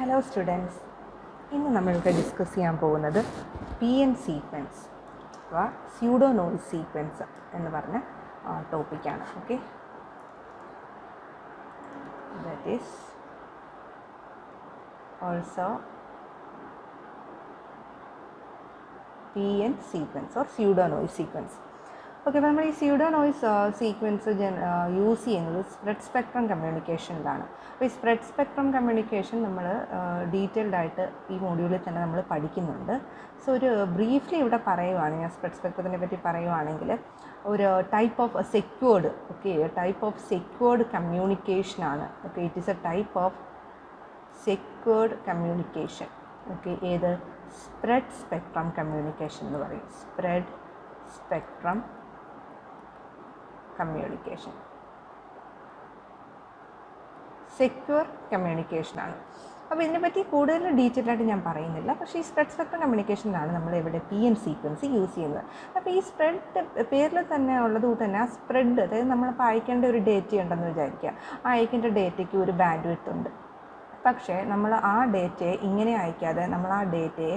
Hello students ഇന്ന് നമ്മൾക്ക് discuss ചെയ്യാൻ പോകുന്നത് പി എൻ സീക്വൻസ് അഥവാ സ്യൂഡോ സീക്വൻസ് എന്ന് പറഞ്ഞ ടോപ്പിക്കാണ് okay that is also P N sequence or pseudo sequence okay അപ്പോൾ നമ്മൾ ഈ സ്യൂഡോ നോയ്സ് സീക്വൻസ് യൂസ് ചെയ്യുന്നത് സ്പ്രെഡ് സ്പെക്ട്രം കമ്മ്യൂണിക്കേഷനിലാണ് അപ്പോൾ ഈ സ്പ്രെഡ് സ്പെക്ട്രം കമ്മ്യൂണിക്കേഷൻ നമ്മൾ ഡീറ്റെയിൽഡ് ആയിട്ട് ഈ മൊഡ്യൂളിൽ തന്നെ നമ്മൾ പഠിക്കുന്നുണ്ട്. സോ ഒരു ബ്രീഫ്ലി ഇവിടെ പറയുവാണ് ഞാൻ സ്പ്രെഡ് സ്പെക്ട്രത്തിനെ പറ്റി പറയുവാണെങ്കിൽ ഒരു type of secured okay type of secured കമ്മ്യൂണിക്കേഷനാണ് okay it is a type of secured communication okay ഏത്? സ്പ്രെഡ് സ്പെക്ട്രം കമ്മ്യൂണിക്കേഷൻ എന്ന് പറയും. സ്പ്രെഡ് സ്പെക്ട്രം കമ്മ്യൂണിക്കേഷൻ സെക്യൂർ കമ്മ്യൂണിക്കേഷനാണ് അപ്പോൾ ഇതിനെപ്പറ്റി കൂടുതൽ ഡീറ്റെയിൽ ആയിട്ട് ഞാൻ പറയുന്നില്ല. പക്ഷേ ഈ സ്പ്രെഡ് സ്പെക്ട്രം കമ്മ്യൂണിക്കേഷനാണ് നമ്മൾ ഇവിടെ പി എം സീക്വൻസ് യൂസ് ചെയ്യുന്നത്. അപ്പോൾ ഈ സ്പ്രെഡ് പേരിൽ തന്നെ ഉള്ളത് തന്നെ ആ സ്പ്രെഡ് അതായത് നമ്മളിപ്പോൾ അയക്കേണ്ട ഒരു ഡേറ്റ ഉണ്ടെന്ന് വിചാരിക്കുക. ആ അയക്കേണ്ട ഡേറ്റയ്ക്ക് ഒരു ബാൻഡ് വിട്ടുണ്ട് പക്ഷേ നമ്മൾ ആ ഡേറ്റയെ ഇങ്ങനെ അയക്കാതെ നമ്മൾ ആ ഡേറ്റയെ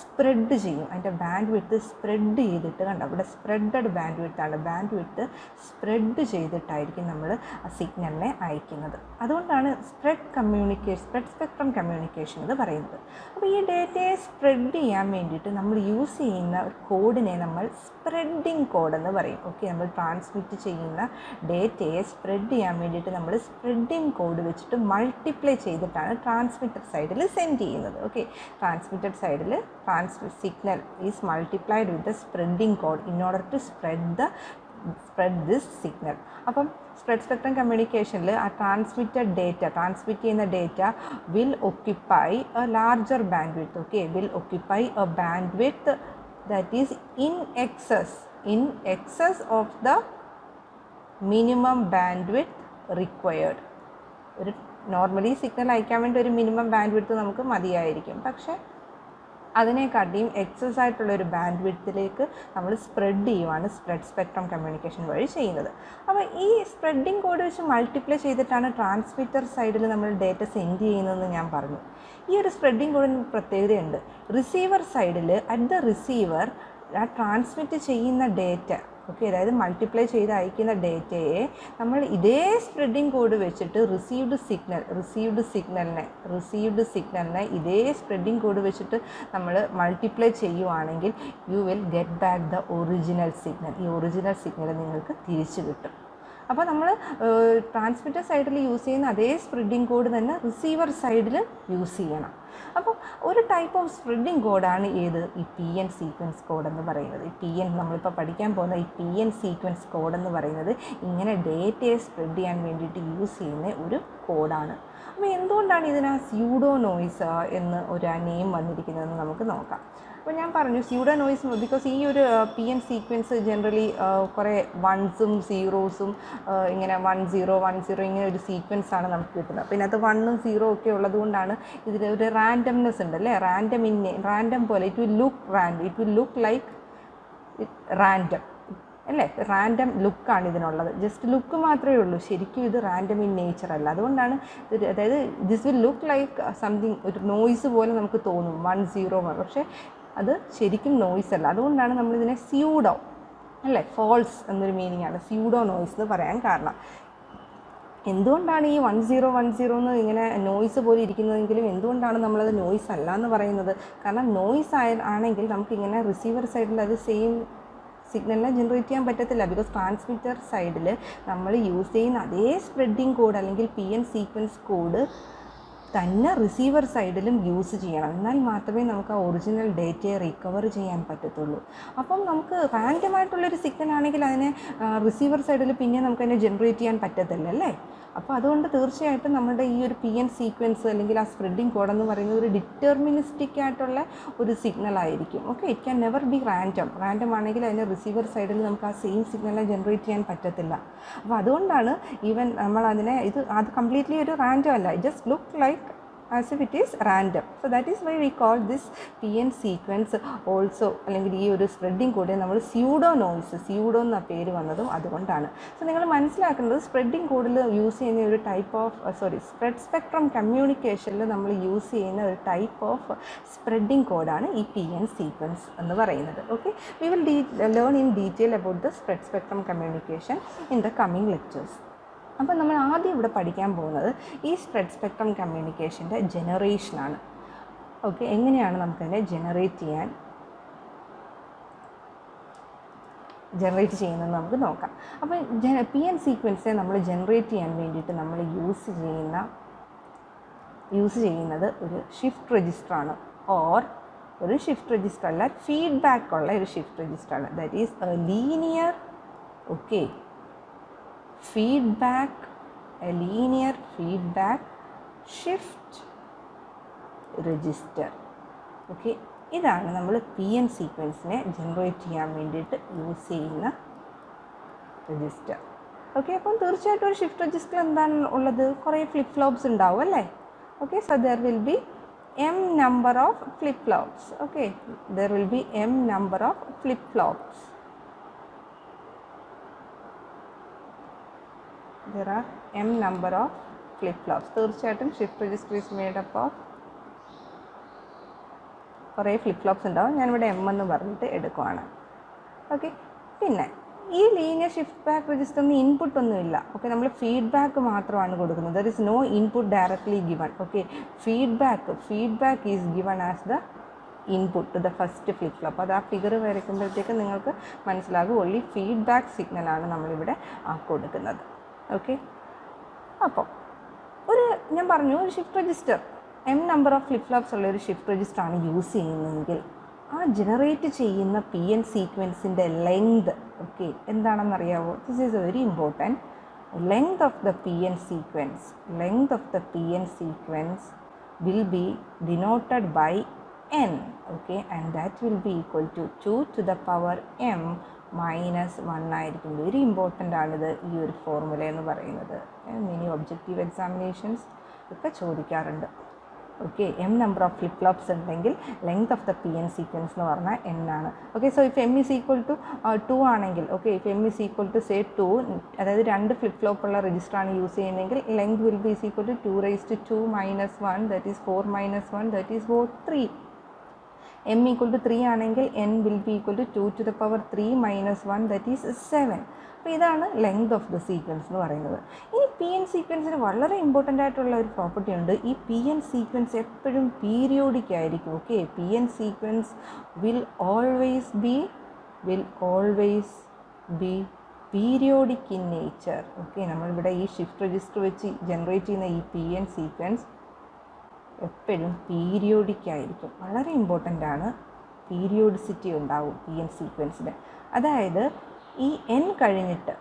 സ്പ്രെഡ് ചെയ്യും. അതിന്റെ ബാൻഡ് വിഡ്ത്ത് സ്പ്രെഡ് ചെയ്തിട്ട് കണ്ടോ? ഇവിടെ സ്പ്രെഡഡ് ബാൻഡ് വിഡ്ത്താണ് ബാൻഡ് വിഡ്ത്ത് സ്പ്രെഡ് ചെയ്തിട്ടായിരിക്കും നമ്മൾ ആ സിഗ്നലിനെ അയക്കുന്നത്. അതുകൊണ്ടാണ് spread communication spread spectrum communication എന്ന് പറയുന്നത്. അപ്പോൾ ഈ ഡേറ്റയെ സ്പ്രെഡ് ചെയ്യാൻ വേണ്ടിയിട്ട് നമ്മൾ യൂസ് ചെയ്യുന്ന ഒരു കോഡിനെ നമ്മൾ സ്പ്രെഡിങ് കോഡ് എന്ന് പറയും. ഓക്കെ നമ്മൾ ട്രാൻസ്മിറ്റ് ചെയ്യുന്ന ഡേറ്റയെ സ്പ്രെഡ് ചെയ്യാൻ വേണ്ടിയിട്ട് നമ്മൾ സ്പ്രെഡിങ് കോഡ് വെച്ചിട്ട് മൾട്ടിപ്ലൈ ചെയ്തിട്ടാണ് ട്രാൻസ്മിറ്റർ സൈഡിൽ സെൻഡ് ചെയ്യുന്നത്. ഓക്കെ ട്രാൻസ്മിറ്റഡ് സൈഡിൽ transmit signal is multiplied with the spreading code in order to spread the spread this signal അപ്പം സ്പ്രെഡ് സ്പെക്ട്രം കമ്മ്യൂണിക്കേഷനിൽ ആ ട്രാൻസ്മിറ്റഡ് ഡേറ്റ ട്രാൻസ്മിറ്റ് ചെയ്യുന്ന data will occupy a larger bandwidth okay will occupy a bandwidth that is in excess in excess of the minimum bandwidth required ഒരു normally signal അയക്കാൻ വേണ്ടി ഒരു minimum band width നമുക്ക് മതിയായിരിക്കും. പക്ഷേ അതിനെക്കാട്ടിയും എക്സസ് ആയിട്ടുള്ള ഒരു ബാൻഡ് വിഡ്ത്തിലേക്ക് നമ്മൾ സ്പ്രെഡ് ചെയ്യുവാണ് സ്പ്രെഡ് സ്പെക്ട്രം കമ്മ്യൂണിക്കേഷൻ വഴി ചെയ്യുന്നത്. അപ്പോൾ ഈ സ്പ്രെഡിങ് കോഡ് വെച്ച് മൾട്ടിപ്ലൈ ചെയ്തിട്ടാണ് ട്രാൻസ്മിറ്റർ സൈഡിൽ നമ്മൾ ഡേറ്റ സെൻഡ് ചെയ്യുന്നതെന്ന് ഞാൻ പറഞ്ഞു. ഈ ഒരു സ്പ്രെഡിങ് കോഡിന് പ്രത്യേകതയുണ്ട്. റിസീവർ സൈഡിൽ അറ്റ് ദ റിസീവർ ആ ട്രാൻസ്മിറ്റ് ചെയ്യുന്ന ഡേറ്റ ഓക്കെ അതായത് മൾട്ടിപ്ലൈ ചെയ്ത് അയക്കുന്ന ഡേറ്റയെ നമ്മൾ ഇതേ സ്പ്രെഡിങ് കോഡ് വെച്ചിട്ട് റിസീവ്ഡ് സിഗ്നൽ റിസീവ്ഡ് സിഗ്നലിനെ റിസീവ്ഡ് സിഗ്നലിനെ ഇതേ സ്പ്രെഡിങ് കോഡ് വെച്ചിട്ട് നമ്മൾ മൾട്ടിപ്ലൈ ചെയ്യുവാണെങ്കിൽ you will get back the original signal ഈ ഒറിജിനൽ സിഗ്നൽ നിങ്ങൾക്ക് തിരിച്ചു കിട്ടും. അപ്പോൾ നമ്മൾ ട്രാൻസ്മിറ്റർ സൈഡിൽ യൂസ് ചെയ്യുന്ന അതേ സ്പ്രെഡിങ് കോഡ് തന്നെ റിസീവർ സൈഡിൽ യൂസ് ചെയ്യണം. അപ്പോൾ ഒരു ടൈപ്പ് ഓഫ് സ്പ്രെഡിങ് കോഡാണ് ഏത്? ഈ പി എൻ സീക്വൻസ് കോഡ് എന്ന് പറയുന്നത്. ഈ പി എൻ നമ്മളിപ്പോൾ പഠിക്കാൻ പോകുന്ന ഈ പി എൻ സീക്വൻസ് കോഡ് എന്ന് പറയുന്നത് ഇങ്ങനെ ഡേറ്റയെ സ്പ്രെഡ് ചെയ്യാൻ വേണ്ടിയിട്ട് യൂസ് ചെയ്യുന്ന ഒരു കോഡാണ് അപ്പോൾ എന്തുകൊണ്ടാണ് ഇതിന് സ്യൂഡോ നോയ്സ് എന്ന് ഒരു നെയിം വന്നിരിക്കുന്നതെന്ന് നമുക്ക് നോക്കാം. അപ്പോൾ ഞാൻ പറഞ്ഞു സ്യൂഡോ നോയിസ് ബിക്കോസ് ഈ ഒരു പി എൻ സീക്വൻസ് ജനറലി കുറേ വൺസും സീറോസും ഇങ്ങനെ വൺ സീറോ വൺ സീറോ ഇങ്ങനെ ഒരു സീക്വൻസ് ആണ് നമുക്ക് കിട്ടുന്നത്. അപ്പോൾ ഇതിനകത്ത് വണ്ണും സീറോ ഒക്കെ ഉള്ളതുകൊണ്ടാണ് ഇതിൽ ഒരു റാൻഡംനെസ് ഉണ്ട് അല്ലേ? റാൻഡം ഇന്നെ റാൻഡം പോലെ it will look rand it will look like random അല്ലേ? റാൻഡം ലുക്കാണ് ഇതിനുള്ളത്. ജസ്റ്റ് ലുക്ക് മാത്രമേ ഉള്ളൂ. ശരിക്കും ഇത് റാൻഡം ഇൻ നേച്ചർ അല്ല. അതുകൊണ്ടാണ് അതായത് this will look like something ഒരു നോയ്സ് പോലെ നമുക്ക് തോന്നും. വൺ സീറോ പക്ഷേ അത് ശരിക്കും നോയ്സ് അല്ല. അതുകൊണ്ടാണ് നമ്മളിതിനെ സ്യൂഡോ അല്ലേ? ഫോൾസ് എന്നൊരു മീനിങ് ആണ്. സ്യൂഡോ നോയ്സ് എന്ന് പറയാൻ കാരണം. എന്തുകൊണ്ടാണ് ഈ വൺ സീറോ വൺ സീറോ എന്ന് ഇങ്ങനെ നോയ്സ് പോലെ ഇരിക്കുന്നതെങ്കിലും എന്തുകൊണ്ടാണ് നമ്മളത് നോയ്സ് അല്ല എന്ന് പറയുന്നത്? കാരണം നോയ്സ് ആയ ആണെങ്കിൽ നമുക്കിങ്ങനെ റിസീവർ സൈഡിൽ അത് സെയിം സിഗ്നലിനെ ജനറേറ്റ് ചെയ്യാൻ പറ്റത്തില്ല. ബിക്കോസ് ട്രാൻസ്മിറ്റർ സൈഡിൽ നമ്മൾ യൂസ് ചെയ്യുന്ന അതേ സ്പ്രെഡിങ് കോഡ് അല്ലെങ്കിൽ പി എൻ സീക്വൻസ് കോഡ് തന്നെ റിസീവർ സൈഡിലും യൂസ് ചെയ്യണം. എന്നാൽ മാത്രമേ നമുക്ക് ആ ഒറിജിനൽ ഡേറ്റയെ റിക്കവർ ചെയ്യാൻ പറ്റത്തുള്ളൂ. അപ്പം നമുക്ക് റാൻഡമായിട്ടുള്ളൊരു സിഗ്നൽ ആണെങ്കിൽ അതിനെ റിസീവർ സൈഡിൽ പിന്നെ നമുക്ക് അതിനെ ജനറേറ്റ് ചെയ്യാൻ പറ്റത്തില്ല അല്ലേ അപ്പോൾ അതുകൊണ്ട് തീർച്ചയായിട്ടും നമ്മുടെ ഈ ഒരു പി എൻ സീക്വൻസ് അല്ലെങ്കിൽ ആ സ്പ്രെഡിങ് കോഡ് എന്ന് പറയുന്നത് ഒരു ഡിറ്റർമിനിസ്റ്റിക് ആയിട്ടുള്ള ഒരു സിഗ്നൽ ആയിരിക്കും. Okay it can never be random random ആണെങ്കിൽ അതിന് റിസീവർ സൈഡിൽ നമുക്ക് ആ സെയിം സിഗ്നലിനെ ജനറേറ്റ് ചെയ്യാൻ പറ്റത്തില്ല. അപ്പോൾ അതുകൊണ്ടാണ് ഈവൻ നമ്മൾ അതിനെ ഇത് അത് കംപ്ലീറ്റ്ലി ഒരു റാൻഡം അല്ല. It just look like as if it is random so that is why we call this P N sequence also അല്ലെങ്കിൽ ഈ ഒരു സ്പ്രെഡിങ് കൂടെ നമ്മൾ സ്യൂഡോ നോയിസ് സ്യൂഡോ എന്ന പേര് വന്നതും അതുകൊണ്ടാണ്. സോ നിങ്ങൾ മനസ്സിലാക്കേണ്ടത് സ്പ്രെഡിങ് കൂടുതൽ യൂസ് ചെയ്യുന്ന ഒരു type of sorry spread spectrum കമ്മ്യൂണിക്കേഷനിൽ നമ്മൾ യൂസ് ചെയ്യുന്ന ഒരു ടൈപ്പ് ഓഫ് സ്പ്രെഡിങ് കോഡാണ് ഈ പി എൻ സീക്വൻസ് എന്ന് പറയുന്നത്. Okay we will D learn in detail about the spread spectrum communication in the coming lectures അപ്പോൾ നമ്മൾ ആദ്യം ഇവിടെ പഠിക്കാൻ പോകുന്നത് ഈ സ്പ്രെഡ് സ്പെക്ട്രം കമ്മ്യൂണിക്കേഷന്റെ ജനറേഷനാണ് ഓക്കെ എങ്ങനെയാണ് നമുക്കതിനെ ജനറേറ്റ് ചെയ്യാൻ ജനറേറ്റ് ചെയ്യുന്നത് നമുക്ക് നോക്കാം. അപ്പോൾ ജന പി എൻ സീക്വൻസിനെ നമ്മൾ ജനറേറ്റ് ചെയ്യാൻ വേണ്ടിയിട്ട് നമ്മൾ യൂസ് ചെയ്യുന്ന യൂസ് ചെയ്യുന്നത് ഒരു ഷിഫ്റ്റ് രജിസ്റ്ററാണ് ഓർ ഒരു ഷിഫ്റ്റ് രജിസ്റ്റർ അല്ല ഫീഡ്ബാക്ക് ഉള്ള ഒരു shift രജിസ്റ്ററാണ് that is a linear okay feedback a linear feedback shift register. Okay ഇതാണ് നമ്മൾ പി എൻ സീക്വൻസിനെ ജനറേറ്റ് ചെയ്യാൻ വേണ്ടിയിട്ട് യൂസ് ചെയ്യുന്ന രജിസ്റ്റർ ഓക്കെ അപ്പം തീർച്ചയായിട്ടും ഒരു ഷിഫ്റ്റ് രജിസ്റ്റർ എന്താണ് ഉള്ളത്? കുറേ ഫ്ലിപ്പ് ഫ്ലോപ്സ് ഉണ്ടാവും അല്ലേ? Okay so there will be M number of flip flops okay there will be M number of flip flops there are m number of flops തീർച്ചയായിട്ടും shift up of കുറേ flip flops ഉണ്ടാവും. ഞാനിവിടെ M എന്ന് പറഞ്ഞിട്ട് എടുക്കുവാണ്. Okay പിന്നെ ഈ linear shift back രജിസ്റ്ററിന് ഇൻപുട്ട് ഒന്നുമില്ല ഓക്കെ നമ്മൾ ഫീഡ്ബാക്ക് മാത്രമാണ് കൊടുക്കുന്നത്. There is no input directly given okay feedback feedback is given as the input the first flip flop അത് ആ ഫിഗർ വരയ്ക്കുമ്പോഴത്തേക്ക് നിങ്ങൾക്ക് മനസ്സിലാകും. ഒള്ളി ഫീഡ്ബാക്ക് സിഗ്നലാണ് നമ്മളിവിടെ കൊടുക്കുന്നത്. ഓക്കെ? അപ്പോൾ ഒരു ഞാൻ പറഞ്ഞു ഒരു shift register M number of flip flops ഉള്ള ഒരു ഷിഫ്റ്റ് രജിസ്റ്റർ ആണ് യൂസ് ചെയ്യുന്നതെങ്കിൽ ആ ജനറേറ്റ് ചെയ്യുന്ന പി എൻ സീക്വൻസിന്റെ length okay? എന്താണെന്നറിയാവോ? This is very important length of the P N sequence length of the P N sequence will be denoted by n okay? And that will be equal to 2 to the power m. Minus one ആയിരിക്കും very important ആണിത് ഈ ഒരു formula എന്ന് പറയുന്നത്. Mini objective examinations ഒക്കെ ചോദിക്കാറുണ്ട്. Okay M number of flip flops ഉണ്ടെങ്കിൽ length of the P N sequence എന്ന് പറഞ്ഞാൽ എൻ ആണ്. Okay so if M is equal to two ആണെങ്കിൽ okay if M is equal to say two അതായത് രണ്ട് flip flop ഉള്ള register ആണ് use ചെയ്യുന്നതെങ്കിൽ length will be is equal to two raise to two minus one that is four minus one that is four three M equal to three ആണെങ്കിൽ N will be equal to two to the power three minus one that is seven അപ്പോൾ ഇതാണ് length of the sequence എന്ന് പറയുന്നത്. ഈ P N സീക്വൻസിന് വളരെ important ആയിട്ടുള്ള ഒരു property ഉണ്ട്. ഈ പി എൻ സീക്വൻസ് എപ്പോഴും പീരിയോഡിക് ആയിരിക്കും okay P N sequence will always be will always be periodic in nature okay നമ്മളിവിടെ ഈ ഷിഫ്റ്റ് രജിസ്റ്റർ വെച്ച് ജനറേറ്റ് ചെയ്യുന്ന ഈ പി എൻ സീക്വൻസ് എപ്പോഴും പീരിയോഡിക് ആയിരിക്കും വളരെ ഇമ്പോർട്ടന്റ് ആണ് പീരിയോഡിസിറ്റി ഉണ്ടാവും പി എൻ സീക്വൻസിന്. അതായത് ഈ എൻ കഴിഞ്ഞിട്ട്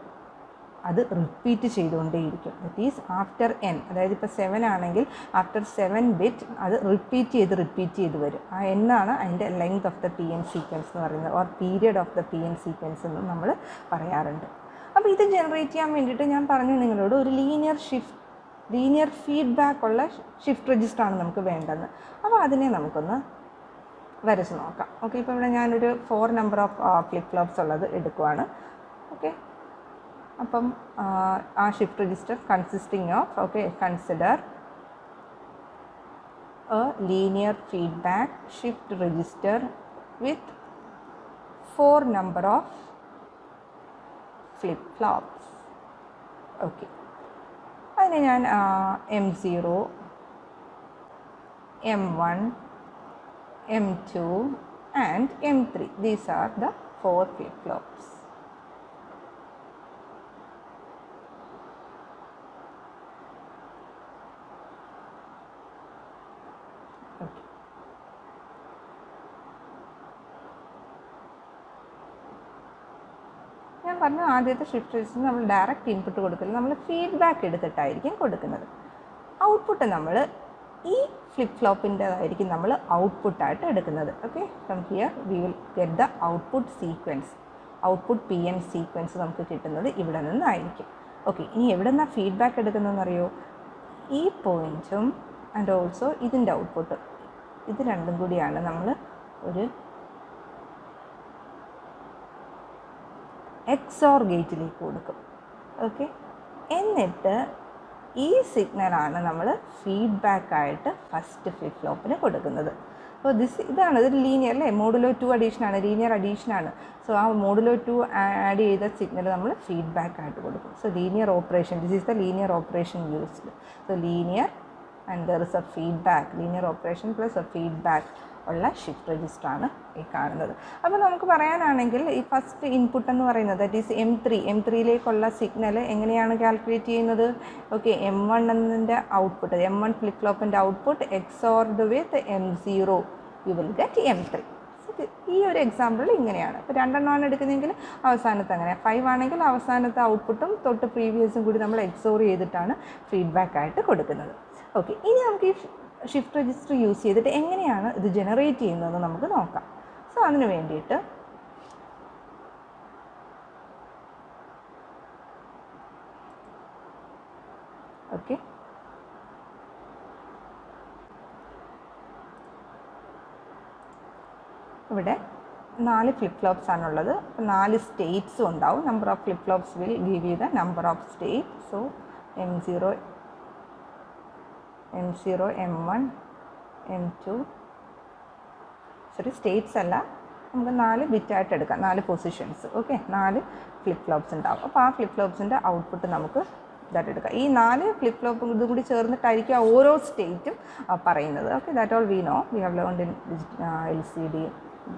അത് റിപ്പീറ്റ് ചെയ്തുകൊണ്ടേയിരിക്കും. ദറ്റ് ഈസ് ആഫ്റ്റർ എൻ അതായത് ഇപ്പോൾ സെവൻ ആണെങ്കിൽ ആഫ്റ്റർ സെവൻ ബിറ്റ് അത് റിപ്പീറ്റ് ചെയ്ത് റിപ്പീറ്റ് ചെയ്ത് വരും. ആ എന്നാണ് അതിന്റെ length of the P N sequence എന്ന് പറയുന്നത് or period of the P N sequence എന്നും നമ്മൾ പറയാറുണ്ട്. അപ്പോൾ ഇത് ജനറേറ്റ് ചെയ്യാൻ വേണ്ടിയിട്ട് ഞാൻ പറഞ്ഞു നിങ്ങളോട് ഒരു ലീനിയർ ഷിഫ്റ്റ് ലീനിയർ ഫീഡ്ബാക്ക് ഉള്ള ഷിഫ്റ്റ് രജിസ്റ്ററാണ് നമുക്ക് വേണ്ടത്. അപ്പോൾ അതിനെ നമുക്കൊന്ന് വരച്ച് നോക്കാം. ഓക്കെ ഇപ്പോൾ ഇവിടെ ഞാനൊരു four number of flip flops ഉള്ളത് എടുക്കുവാണ്. ഓക്കെ അപ്പം ആ shift register consisting of okay consider a linear feedback shift register with four number of flip flops okay അതിന് ഞാൻ M zero M one M two and M three these are the four flip flops ഞാൻ പറഞ്ഞു ആദ്യത്തെ shift register നമ്മൾ direct input കൊടുക്കില്ല നമ്മൾ feedback എടുത്തിട്ടായിരിക്കും കൊടുക്കുന്നത്. Output നമ്മൾ ഈ ഫ്ലിപ്പ് ഫ്ലോപ്പിന്റെതായിരിക്കും നമ്മൾ ഔട്ട്പുട്ടായിട്ട് എടുക്കുന്നത്. Okay from here we will get the output sequence output P M sequence നമുക്ക് കിട്ടുന്നത് ഇവിടെ നിന്നായിരിക്കും. ഓക്കെ ഇനി എവിടെ നിന്നാണ് ഫീഡ്ബാക്ക് എടുക്കുന്നതെന്ന് അറിയോ ഈ പോയിന്റും ആൻഡ് ഓൾസോ ഇതിന്റെ ഔട്ട്പുട്ട് ഇത് രണ്ടും കൂടിയാണ് നമ്മൾ ഒരു എക്സോർ ഗേറ്റിലേക്ക് കൊടുക്കും. ഓക്കെ എന്നിട്ട് ഈ സിഗ്നലാണ് നമ്മൾ ഫീഡ്ബാക്കായിട്ട് ഫസ്റ്റ് ഫ്ലിപ്പ് ഫ്ലോപ്പിന് കൊടുക്കുന്നത്. അപ്പോൾ ദിസ് ഇതാണ് ഇതൊരു ലീനിയർ അല്ലേ? മോഡുലോ ടു അഡീഷനാണ് ലീനിയർ അഡീഷനാണ് സോ ആ മോഡുലോ ടു ആഡ് ചെയ്ത സിഗ്നൽ നമ്മൾ ഫീഡ്ബാക്ക് ആയിട്ട് കൊടുക്കും. So linear operation this is the linear operation used so linear and there is a feedback linear operation plus a feedback ഉള്ള shift register ആണ് ഈ കാണുന്നത്. അപ്പോൾ നമുക്ക് പറയാനാണെങ്കിൽ ഈ ഫസ്റ്റ് ഇൻപുട്ട് എന്ന് പറയുന്നത് that is M three M ത്രീയിലേക്കുള്ള signal എങ്ങനെയാണ് കാൽക്കുലേറ്റ് ചെയ്യുന്നത്? ഓക്കെ എം വൺ എന്നതിന്റെ ഔട്ട്പുട്ട് എം വൺ ഫ്ലിപ്പ് ഫ്ലോപ്പിന്റെ output XORed with M zero you will get M three ഈ ഒരു എക്സാമ്പിൾ ഇങ്ങനെയാണ്. ഇപ്പോൾ രണ്ടെണ്ണമാണ് എടുക്കുന്നതെങ്കിൽ അവസാനത്ത് അങ്ങനെ. ഫൈവ് ആണെങ്കിൽ അവസാനത്തെ ഔട്ട്പുട്ടും തൊട്ട് പ്രീവിയസും കൂടി നമ്മൾ എക്സോർ ചെയ്തിട്ടാണ് ഫീഡ്ബാക്ക് ആയിട്ട് കൊടുക്കുന്നത്. ഓക്കെ ഇനി നമുക്ക് ഈ ഷിഫ്റ്റ് രജിസ്റ്റർ യൂസ് ചെയ്തിട്ട് എങ്ങനെയാണ് ഇത് ജനറേറ്റ് ചെയ്യുന്നതെന്ന് നമുക്ക് നോക്കാം. സോ അതിന് വേണ്ടിയിട്ട് ഓക്കെ ഇവിടെ നാല് ഫ്ലിപ്പ് ഫ്ലോപ്സ് ആണുള്ളത് നാല് സ്റ്റേറ്റ്സും ഉണ്ടാവും. Number of flip flops will give you the number of state so M zero M zero M one M two sorry states അല്ല. നമുക്ക് നാല് ബിറ്റായിട്ട് എടുക്കാം. നാല് പൊസിഷൻസ് ഓക്കെ നാല് ഫ്ലിപ്പ് ഫ്ലോപ്സ് ഉണ്ടാവും. അപ്പോൾ ആ ഫ്ലിപ്പ് ഫ്ലോപ്സിന്റെ ഔട്ട്പുട്ട് നമുക്ക് ഇതായിട്ട് എടുക്കാം. ഈ നാല് ഫ്ലിപ്പ് ഫ്ലോപ്പും ഇതും കൂടി ചേർന്നിട്ടായിരിക്കും ഓരോ സ്റ്റേറ്റും പറയുന്നത്. Okay that all we know we have learn in L C D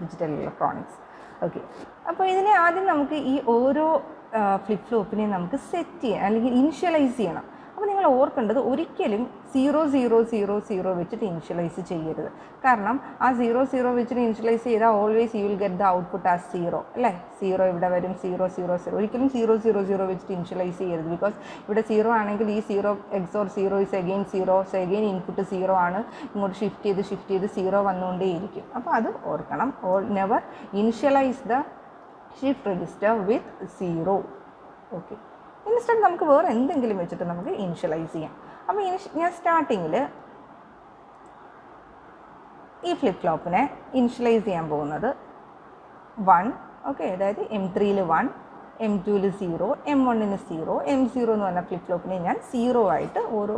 digital electronics okay അപ്പോൾ ഇതിനെ ആദ്യം നമുക്ക് ഈ ഓരോ ഫ്ലിപ്പ് ഫ്ലോപ്പിനെ നമുക്ക് സെറ്റ് ചെയ്യാം അല്ലെങ്കിൽ ഇനിഷ്യലൈസ് ചെയ്യണം. അപ്പോൾ നിങ്ങൾ ഓർക്കേണ്ടത് ഒരിക്കലും സീറോ സീറോ സീറോ സീറോ വെച്ചിട്ട് ഇനിഷ്യലൈസ് ചെയ്യരുത്. കാരണം ആ സീറോ സീറോ വെച്ചിട്ട് ഇനിഷ്യലൈസ് ചെയ്താൽ always you will get the output as zero അല്ലേ? സീറോ ഇവിടെ വരും സീറോ സീറോ സീറോ. ഒരിക്കലും സീറോ സീറോ സീറോ വെച്ചിട്ട് ഇനിഷ്യലൈസ് ചെയ്യരുത് ബിക്കോസ് ഇവിടെ സീറോ ആണെങ്കിൽ ഈ zero XOR zero is again zero so again input zero ആണ്. ഇങ്ങോട്ട് ഷിഫ്റ്റ് ചെയ്ത് ഷിഫ്റ്റ് ചെയ്ത് സീറോ വന്നുകൊണ്ടേയിരിക്കും. അപ്പോൾ അത് ഓർക്കണം. All never initialise the shift register with zero okay instant നമുക്ക് വേറെ എന്തെങ്കിലും വെച്ചിട്ട് നമുക്ക് ഇനിഷ്യലൈസ് ചെയ്യാം. അപ്പോൾ ഇനിഷ് ഞാൻ സ്റ്റാർട്ടിങ്ങിൽ ഈ ഫ്ലിപ്പ് ഫ്ലോപ്പിനെ ഇനിഷ്യലൈസ് ചെയ്യാൻ പോകുന്നത് വൺ ഓക്കെ അതായത് എം ത്രീയിൽ വൺ എം ടുവിൽ സീറോ എം വണ്ണിന് സീറോ എം സീറോ എന്ന് പറഞ്ഞ ഫ്ലിപ്പ് ഫ്ലോപ്പിനെ ഞാൻ സീറോ ആയിട്ട് ഓരോ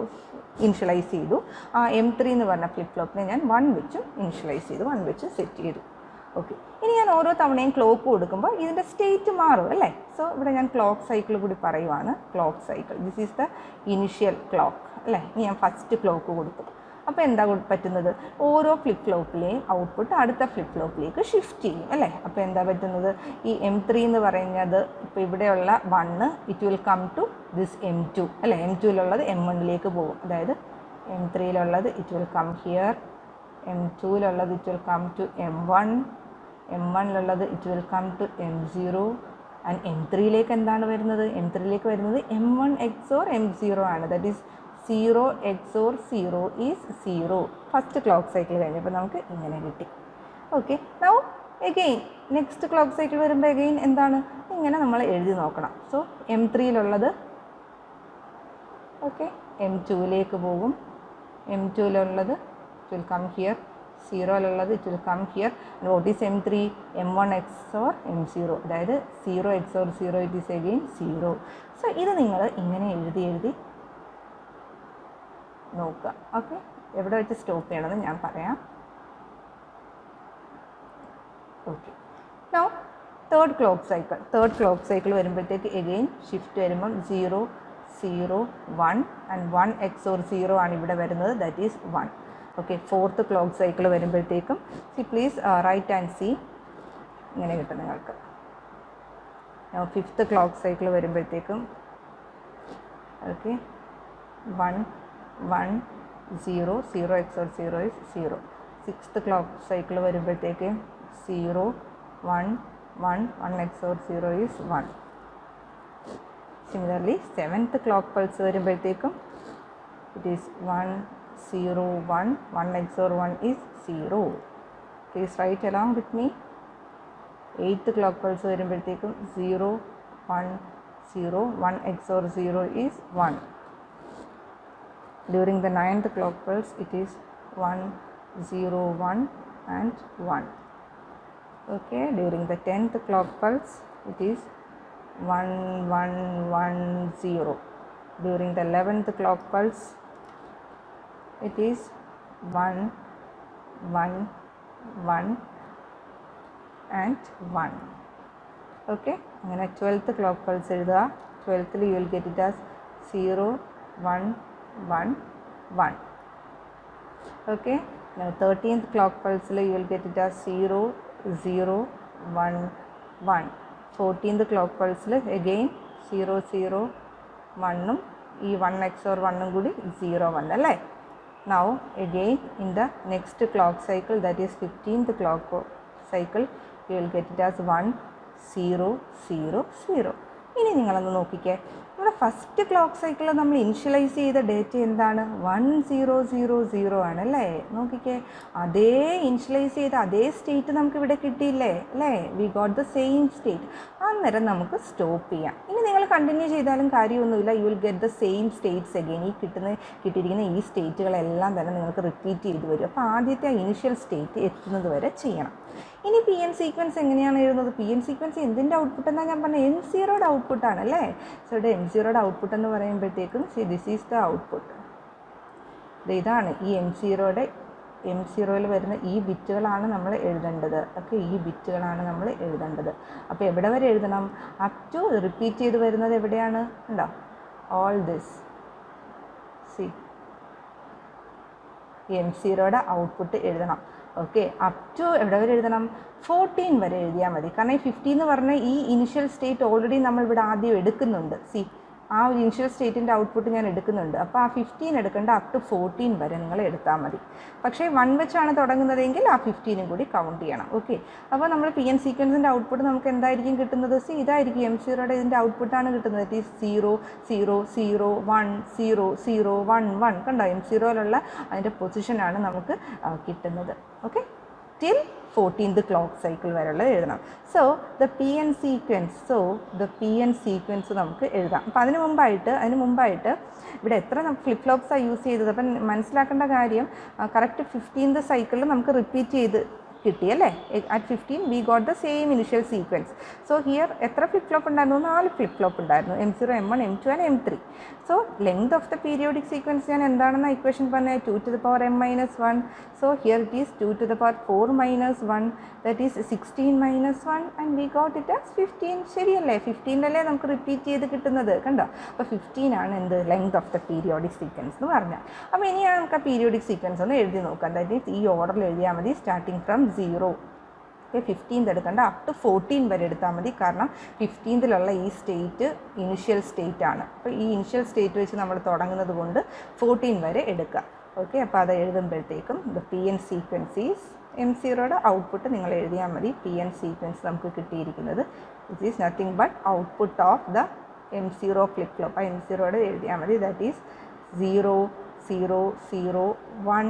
ഇനിഷ്യലൈസ് ചെയ്തു. ആ എം ത്രീ എന്ന് പറഞ്ഞ ഫ്ലിപ്പ് ഫ്ലോപ്പിനെ ഞാൻ വൺ വെച്ചും ഇനിഷ്യലൈസ് ചെയ്തു വൺ വെച്ച് സെറ്റ് ചെയ്തു. ഓക്കെ ഇനി ഞാൻ ഓരോ തവണയും ക്ലോക്ക് കൊടുക്കുമ്പോൾ ഇതിന്റെ സ്റ്റേറ്റ് മാറും അല്ലേ? സോ ഇവിടെ ഞാൻ ക്ലോക്ക് സൈക്കിൾ കൂടി പറയുവാണ്. Clock cycle this is the initial clock അല്ലേ? ഇനി ഞാൻ ഫസ്റ്റ് ക്ലോക്ക് കൊടുക്കും അപ്പോൾ എന്താ പറ്റുന്നത്? ഓരോ ഫ്ലിപ്പ് ഫ്ലോപ്പിലെയും ഔട്ട്പുട്ട് അടുത്ത ഫ്ലിപ്പ് ഫ്ലോപ്പിലേക്ക് ഷിഫ്റ്റ് ചെയ്യും അല്ലേ? അപ്പോൾ എന്താ പറ്റുന്നത്? ഈ എം ത്രീ എന്ന് പറയുന്നത് ഇപ്പോൾ ഇവിടെയുള്ള one it will come to this M two അല്ലേ? എം ടുവിലുള്ളത് എം വണ്ണിലേക്ക് പോകും. അതായത് M ത്രീയിലുള്ളത് it will come here M ടുവിലുള്ളത് it will come to M one M വണ്ണിലുള്ളത് it will come to M zero and M ത്രീയിലേക്ക് എന്താണ് വരുന്നത്? M ത്രീയിലേക്ക് വരുന്നത് M one X or M zero ആണ്. That is zero X or zero is zero first clock cycle കഴിഞ്ഞപ്പോൾ നമുക്ക് ഇങ്ങനെ കിട്ടി. Okay now again next clock cycle വരുമ്പോൾ എഗെയിൻ എന്താണ്? ഇങ്ങനെ നമ്മൾ എഴുതി നോക്കണം. സോ എം ത്രീയിലുള്ളത് ഓക്കെ എം ടുവിലേക്ക് പോകും. എം ടുവിലുള്ളത് will come here സീറോയിലുള്ളത് it will come here what is M three M one X or M zero അതായത് zero X or zero it is again zero so ഇത് നിങ്ങൾ ഇങ്ങനെ എഴുതി എഴുതി നോക്കുക. ഓക്കെ എവിടെ വെച്ച് സ്റ്റോപ്പ് ചെയ്യണമെന്ന് ഞാൻ പറയാം. Okay no third clock cycle third clock cycle വരുമ്പോഴത്തേക്ക് എഗെയിൻ ഷിഫ്റ്റ് വരുമ്പം zero zero one and one X or zero ആണ് ഇവിടെ വരുന്നത്. That is one okay fourth clock cycle വരുമ്പോഴത്തേക്കും see please write and see ഇങ്ങനെ കിട്ടും നിങ്ങൾക്ക് ഫിഫ്ത്ത് ക്ലോക്ക് സൈക്കിൾ വരുമ്പോഴത്തേക്കും okay one one zero zero X or zero is zero sixth clock cycle വരുമ്പോഴത്തേക്ക് zero one one one X or zero is one similarly seventh clock pulse വരുമ്പോഴത്തേക്കും it is one zero one one X or one is zero please write along with me eighth clock pulse വരുമ്പോഴത്തേക്കും zero one zero one X or zero is one during the ninth clock pulse it is 1 0 1 and 1 okay during the 10th clock pulse it is 1 1 1 0 during the 11th clock pulse it is 1 1 1 and 1 okay അങ്ങനെ twelfth clock pulse എഴുതുക. ട്വൽത്തിൽ you will get it as zero one one one okay thirteenth clock പൾസിൽ you will get it as zero zero one one fourteenth clock പൾസിൽ again zero zero വണ്ണും ഈ one X or വണ്ണും കൂടി zero one അല്ലേ? Now again in the next clock cycle that is fifteenth clock cycle you will get it as one zero zero zero ഇനി നിങ്ങളൊന്ന് നോക്കിക്കേ. നമ്മുടെ first clock cycle നമ്മൾ ഇനിഷ്യലൈസ് ചെയ്ത ഡേറ്റ് എന്താണ്? വൺ സീറോ സീറോ സീറോ ആണ് അല്ലേ? നോക്കിക്കേ. അതേ ഇനിഷ്യലൈസ് ചെയ്ത അതേ സ്റ്റേറ്റ് നമുക്ക് ഇവിടെ കിട്ടിയില്ലേ? അല്ലേ? We got the same state അന്നേരം നമുക്ക് സ്റ്റോപ്പ് ചെയ്യാം. ഇനി നിങ്ങൾ കണ്ടിന്യൂ ചെയ്താലും കാര്യമൊന്നുമില്ല. You will get the same states again ഈ കിട്ടുന്ന കിട്ടിയിരിക്കുന്ന ഈ സ്റ്റേറ്റുകളെല്ലാം തന്നെ നിങ്ങൾക്ക് റിപ്പീറ്റ് ചെയ്ത് വരും. അപ്പോൾ ആദ്യത്തെ ആ ഇനിഷ്യൽ സ്റ്റേറ്റ് എത്തുന്നത് വരെ ചെയ്യണം. ഇനി പി എൻ സീക്വൻസ് എങ്ങനെയാണ് എഴുതുന്നത്? പി എൻ സീക്വൻസ് എന്തിന്റെ ഔട്ട്പുട്ട് എന്നാണ് ഞാൻ പറഞ്ഞത് എം സീറോയുടെ ഔട്ട്പുട്ടാണ് അല്ലേ? സോ ഇവിടെ എം സീറോയുടെ ഔട്ട്പുട്ട് എന്ന് പറയുമ്പോഴത്തേക്കും see this is the output ഇതാണ് ഈ എം സീറോയുടെ എം സീറോയിൽ വരുന്ന ഈ ബിറ്റുകളാണ് നമ്മൾ എഴുതേണ്ടത്. ഓക്കെ ഈ ബിറ്റുകളാണ് നമ്മൾ എഴുതേണ്ടത്. അപ്പോൾ എവിടെ വരെ എഴുതണം? അപ് ടു റിപ്പീറ്റ് ചെയ്ത് വരുന്നത് എവിടെയാണ്? ഉണ്ടോ ഓൾ ദിസ് സി എം സീറോയുടെ ഔട്ട്പുട്ട് എഴുതണം. ഓക്കെ അപ് ടു എവിടെ വരെ എഴുതണം? ഫോർട്ടീൻ വരെ എഴുതിയാൽ മതി. കാരണം ഈ ഫിഫ്റ്റീൻ എന്ന് പറഞ്ഞ ഈ ഇനിഷ്യൽ സ്റ്റേറ്റ് ഓൾറെഡി നമ്മൾ ഇവിടെ ആദ്യം എടുക്കുന്നുണ്ട്. സി ആ ഒരു ഇനിഷ്യൽ സ്റ്റേറ്റിന്റെ ഔട്ട്പുട്ട് ഞാൻ എടുക്കുന്നുണ്ട്. അപ്പോൾ ആ ഫിഫ്റ്റീൻ എടുക്കേണ്ട അപ് ടു ഫോർട്ടീൻ വരെ നിങ്ങൾ എടുത്താൽ മതി. പക്ഷേ വൺ വെച്ചാണ് തുടങ്ങുന്നതെങ്കിൽ ആ ഫിഫ്റ്റീനും കൂടി കൗണ്ട് ചെയ്യണം. ഓക്കെ അപ്പോൾ നമ്മൾ പി എൻ സീക്വൻസിന്റെ ഔട്ട്പുട്ട് നമുക്ക് എന്തായിരിക്കും കിട്ടുന്നത്? സി ഇതായിരിക്കും എം സീറോയുടെ ഇതിന്റെ ഔട്ട്പുട്ടാണ് കിട്ടുന്നത്. It is zero zero zero one zero zero one one കണ്ടോ? എം സീറോയിലുള്ള അതിന്റെ പൊസിഷനാണ് നമുക്ക് കിട്ടുന്നത്. Okay till fourteenth clock cycle വരെയുള്ളത് എഴുതണം. So the P N sequence so the P N sequence നമുക്ക് എഴുതാം. അപ്പോൾ അതിന് മുമ്പായിട്ട് അതിന് മുമ്പായിട്ട് ഇവിടെ എത്ര ഫ്ലിപ്പ് ഫ്ലോപ്സാണ് യൂസ് ചെയ്തത്? അപ്പം മനസ്സിലാക്കേണ്ട കാര്യം കറക്റ്റ് ഫിഫ്റ്റീൻത് സൈക്കിളിൽ നമുക്ക് റിപ്പീറ്റ് ചെയ്ത് കിട്ടി അല്ലേ? At fifteen we got the same initial sequence so here എത്ര ഫ്ലിപ്പ് ഫ്ലോപ്പ് ഉണ്ടായിരുന്നു? നാല് ഫ്ലിപ്പ് ഫ്ലോപ്പ് ഉണ്ടായിരുന്നു. M zero M one M two and M three so length of the periodic sequence ഞാൻ എന്താണെന്ന് ഇക്വേഷൻ പറഞ്ഞത് two to the power M minus one so here it is two to the power four minus one that is sixteen minus one and we got it as fifteen ശരിയല്ലേ? ഫിഫ്റ്റീനല്ലേ നമുക്ക് repeat ചെയ്ത് കിട്ടുന്നത്? കണ്ടോ? അപ്പോൾ fifteen ആണ് എന്ത്? Length of the periodic sequence എന്ന് പറഞ്ഞാൽ. അപ്പോൾ ഇനി നമുക്ക് ആ പീരിയോഡിക് സീക്വൻസ് ഒന്ന് എഴുതി നോക്കാം. ദാറ്റ് ഈസ് ഈ ഓർഡറിൽ എഴുതിയാൽ മതി starting from zero okay fifteenth എടുക്കണ്ട. അപ് ടു ഫോർട്ടീൻ വരെ എടുത്താൽ മതി. കാരണം ഫിഫ്റ്റീൻതിലുള്ള ഈ സ്റ്റേറ്റ് ഇനിഷ്യൽ സ്റ്റേറ്റ് ആണ്. അപ്പോൾ ഈ ഇനിഷ്യൽ സ്റ്റേറ്റ് വെച്ച് നമ്മൾ തുടങ്ങുന്നത് കൊണ്ട് ഫോർട്ടീൻ വരെ എടുക്കുക ഓക്കെ അപ്പോൾ അത് എഴുതുമ്പോഴത്തേക്കും the P N sequences M സീറോയുടെ output നിങ്ങൾ എഴുതിയാൽ മതി. പി എൻ സീക്വൻസ് നമുക്ക് കിട്ടിയിരിക്കുന്നത്. It is nothing but output of the M zero flip flop ആ എം സീറോയുടെ എഴുതിയാൽ മതി. That is zero zero zero one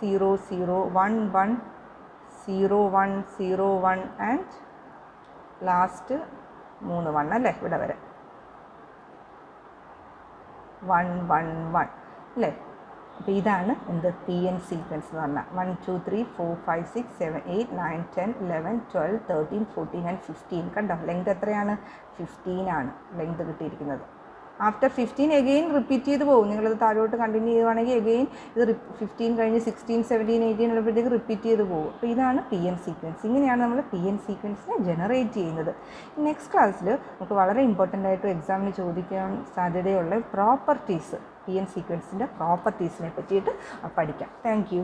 zero zero one one zero one zero one and last മൂന്ന് one അല്ലേ? ഇവിടെ വരെ. വൺ വൺ വൺ അല്ലേ? അപ്പോൾ ഇതാണ് എന്ത്? പി എൻ സീക്വൻസ് എന്ന് പറഞ്ഞാൽ one two three four five six seven eight nine ten eleven twelve thirteen fourteen and fifteen കണ്ടോ? ലെങ്ത് എത്രയാണ്? ഫിഫ്റ്റീൻ ആണ്. ലെങ്ത് കിട്ടിയിരിക്കുന്നത്. ആഫ്റ്റർ ഫിഫ്റ്റീൻ എഗെയിൻ റിപ്പീറ്റ് ചെയ്ത് പോകും. നിങ്ങളത് താഴോട്ട് കണ്ടിന്യൂ ചെയ്യുവാണെങ്കിൽ എഗെയിൻ ഇത് ഫിഫ്റ്റീൻ കഴിഞ്ഞ് സിക്സ്റ്റീൻ സെവന്റീൻ എയ്റ്റീൻ ഉള്ളപ്പോഴത്തേക്ക് റിപ്പീറ്റ് ചെയ്ത് പോകും. അപ്പോൾ ഇതാണ് പി എൻ സീക്വൻസ് ഇങ്ങനെയാണ് നമ്മൾ പി എൻ സീക്വൻസിനെ ജനറേറ്റ് ചെയ്യുന്നത്. നെക്സ്റ്റ് ക്ലാസ്സിൽ നമുക്ക് വളരെ ഇമ്പോർട്ടന്റ് ആയിട്ട് എക്സാമിന് ചോദിക്കാൻ സാധ്യതയുള്ള പ്രോപ്പർട്ടീസ് പി എൻ സീക്വൻസിന്റെ പ്രോപ്പർട്ടീസിനെ പറ്റിയിട്ട് പഠിക്കാം. താങ്ക്